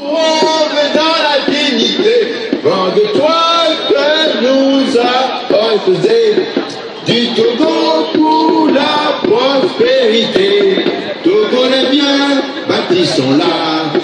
Rome dans la dignité, de toi que nous a du Togo pour la prospérité. Togo le bien, bâtissons-la.